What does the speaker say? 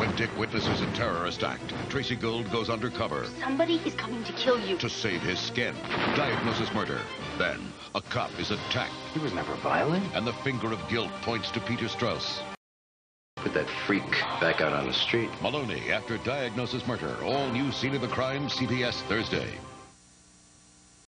When Dick witnesses a terrorist act, Tracy Gould goes undercover Somebody is coming to kill you. to save his skin. Diagnosis murder. Then, a cop is attacked, He was never violent. and the finger of guilt points to Peter Strauss. Put that freak back out on the street. Maloney after Diagnosis Murder. All new scene of the crime, CBS Thursday.